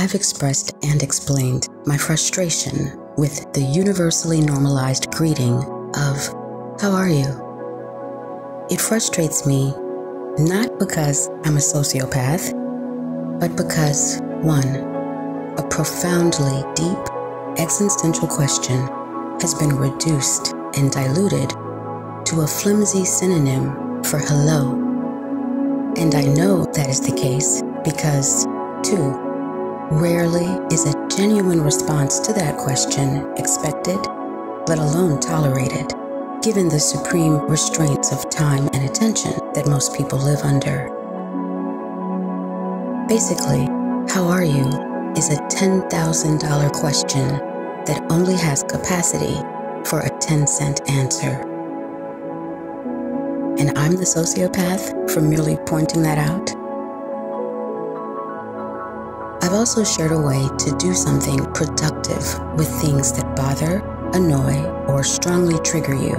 I've expressed and explained my frustration with the universally normalized greeting of, How are you? It frustrates me not because I'm a sociopath, but because, one, a profoundly deep existential question has been reduced and diluted to a flimsy synonym for hello. And I know that is the case because, two, rarely is a genuine response to that question expected, let alone tolerated, given the supreme restraints of time and attention that most people live under. Basically, how are you is a $10,000 question that only has capacity for a 10 cent answer. And I'm the sociopath for merely pointing that out? I've also shared a way to do something productive with things that bother, annoy, or strongly trigger you.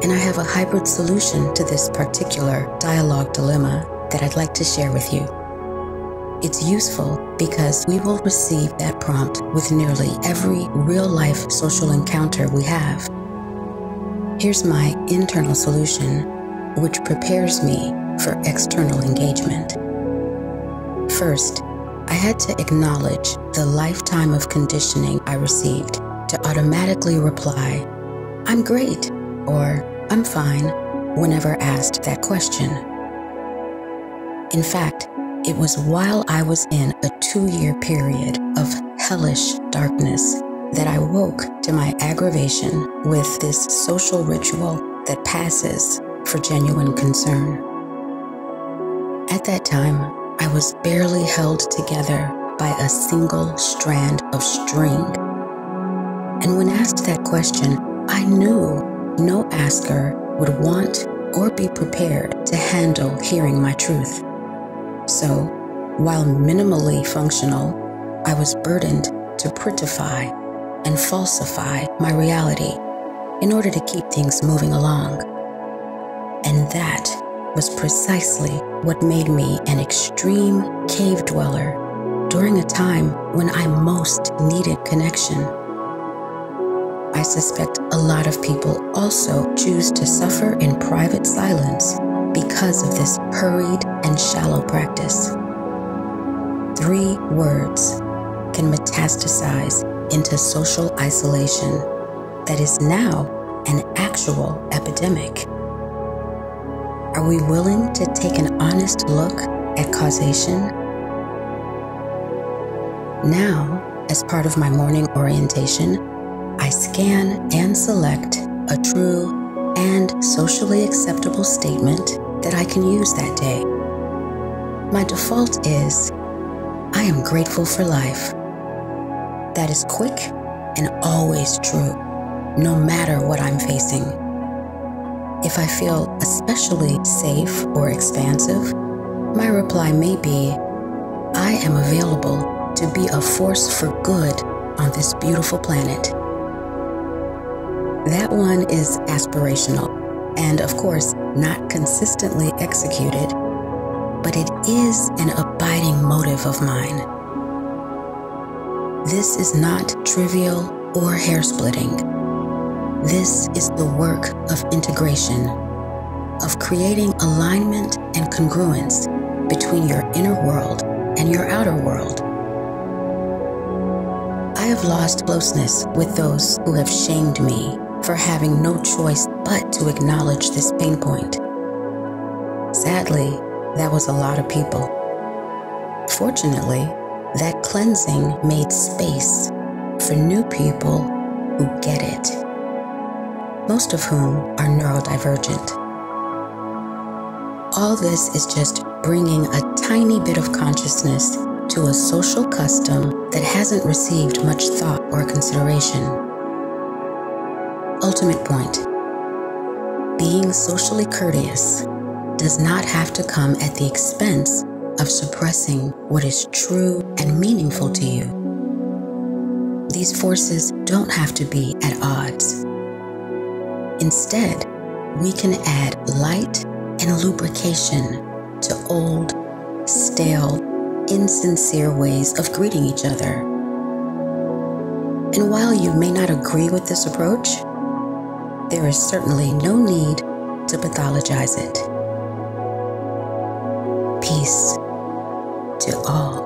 And I have a hybrid solution to this particular dialogue dilemma that I'd like to share with you. It's useful because we will receive that prompt with nearly every real life social encounter we have. Here's my internal solution, which prepares me for external engagement. First, I had to acknowledge the lifetime of conditioning I received to automatically reply, I'm great, or I'm fine, whenever asked that question. In fact, it was while I was in a two year period of hellish darkness that I woke to my aggravation with this social ritual that passes for genuine concern. At that time, I was barely held together by a single strand of string. And when asked that question, I knew no asker would want or be prepared to handle hearing my truth. So, while minimally functional, I was burdened to prettify and falsify my reality in order to keep things moving along. And that was precisely what made me an extreme cave dweller during a time when I most needed connection. I suspect a lot of people also choose to suffer in private silence because of this hurried and shallow practice. Three words can metastasize into social isolation that is now an actual epidemic. Are we willing to take an honest look at causation? Now, as part of my morning orientation, I scan and select a true and socially acceptable statement that I can use that day. My default is I am grateful for life that is quick and always true, no matter what I'm facing. If I feel especially safe or expansive, my reply may be I am available to be a force for good on this beautiful planet. That one is aspirational and, of course, not consistently executed, but it is an abiding motive of mine. This is not trivial or hair splitting. This is the work of integration, of creating alignment and congruence between your inner world and your outer world. I have lost closeness with those who have shamed me for having no choice but to acknowledge this pain point. Sadly, that was a lot of people. Fortunately, that cleansing made space for new people who get it, most of whom are neurodivergent. All this is just bringing a tiny bit of consciousness to a social custom that hasn't received much thought or consideration. Ultimate point being socially courteous does not have to come at the expense of suppressing what is true and meaningful to you. These forces don't have to be at odds. Instead, we can add light and lubrication to old, stale, insincere ways of greeting each other. And while you may not agree with this approach, there is certainly no need to pathologize it. Peace to all.